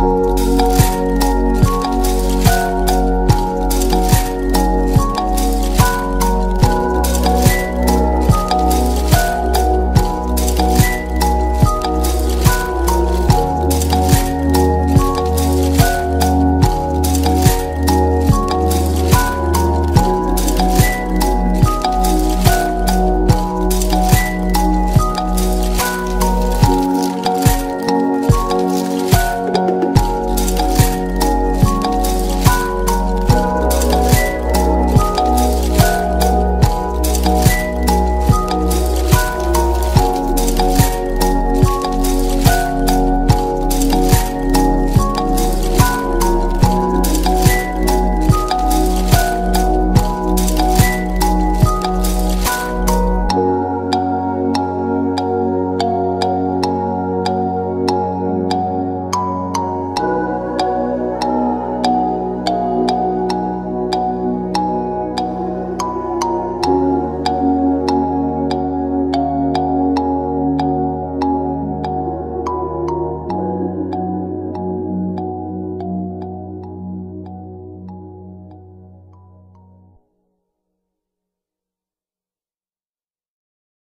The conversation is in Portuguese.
Música